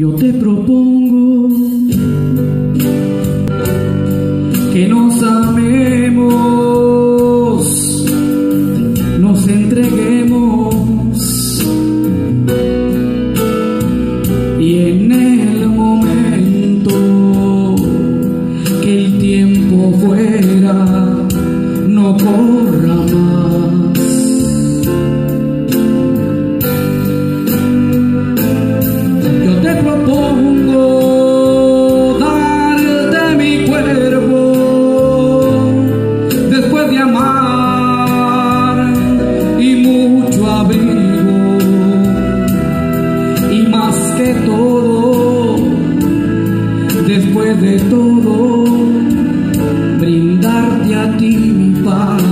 Yo te propongo que nos amemos, nos entreguemos y en el momento que el tiempo fuera no corra más. Después de amar y mucho abrigo y más que todo después de todo brindarte a ti mi paz.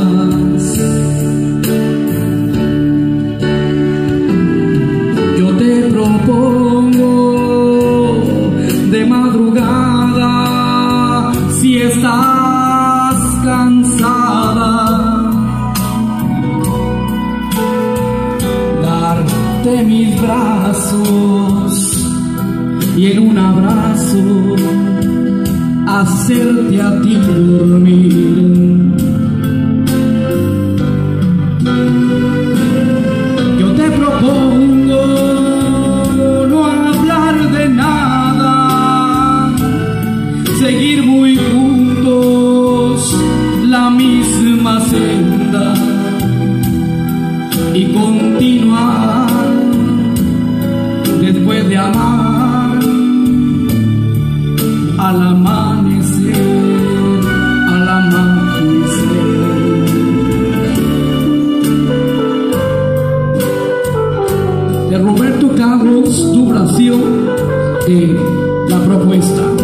Si estás cansada darte mis brazos y en un abrazo hacerte a ti dormir. Y continuar después de amar al amanecer, al amanecer. de Roberto Carlos Duración de La Propuesta.